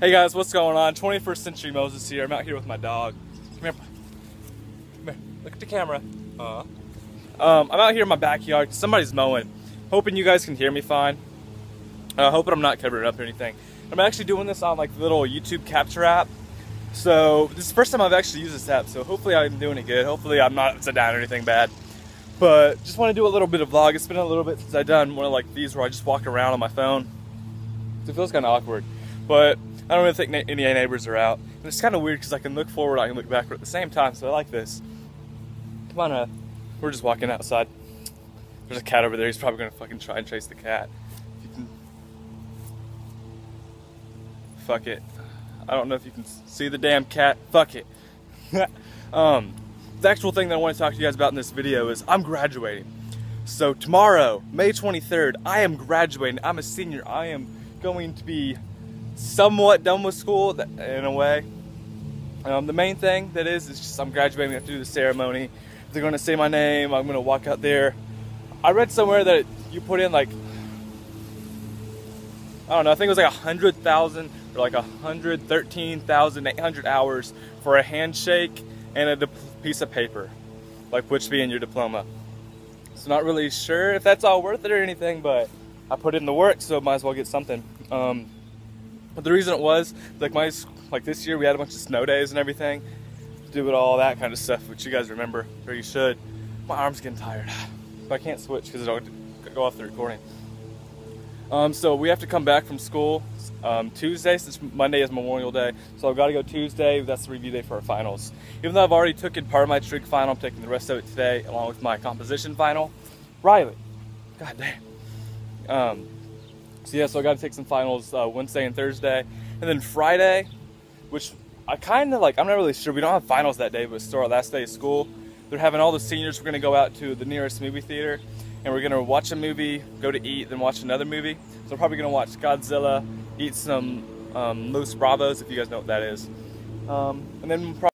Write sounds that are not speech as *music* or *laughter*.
Hey guys, what's going on? 21st Century Moses here. I'm out here with my dog. Come here. Come here. Look at the camera. Uh. Um, I'm out here in my backyard. Somebody's mowing. Hoping you guys can hear me fine. Uh, hoping I'm not covering up or anything. I'm actually doing this on like the little YouTube capture app. So this is the first time I've actually used this app. So hopefully I'm doing it good. Hopefully I'm not upside down or anything bad. But just want to do a little bit of vlog. It's been a little bit since I've done one of like these where I just walk around on my phone. So it feels kind of awkward. But I don't really think any neighbors are out. And it's kind of weird because I can look forward, I can look backward at the same time. So I like this. Come on, uh, we're just walking outside. There's a cat over there. He's probably gonna fucking try and chase the cat. If you can... Fuck it. I don't know if you can see the damn cat. Fuck it. *laughs* um, the actual thing that I want to talk to you guys about in this video is I'm graduating. So tomorrow, May 23rd, I am graduating. I'm a senior. I am going to be somewhat done with school in a way. Um, the main thing that is, is just I'm graduating. We have to do the ceremony. They're going to say my name. I'm going to walk out there. I read somewhere that you put in like, I don't know, I think it was like a 100,000 or like 113,800 hours for a handshake and a piece of paper, like which be in your diploma. So not really sure if that's all worth it or anything, but I put in the work, so might as well get something. Um, but the reason it was, like my, like this year we had a bunch of snow days and everything, do it all that kind of stuff, which you guys remember, or you should. My arm's getting tired. *sighs* But I can't switch because it'll go off the recording. Um, so we have to come back from school um, Tuesday, since Monday is Memorial Day. So I've got to go Tuesday. That's the review day for our finals. Even though I've already taken part of my trig final, I'm taking the rest of it today, along with my composition final. Riley, god damn. Um, so yeah, so I got to take some finals uh, Wednesday and Thursday, and then Friday, which I kind of like. I'm not really sure. We don't have finals that day, but still our last day of school. They're having all the seniors. We're gonna go out to the nearest movie theater, and we're gonna watch a movie, go to eat, then watch another movie. So we're probably gonna watch Godzilla, eat some um, Los Bravos, if you guys know what that is, um, and then.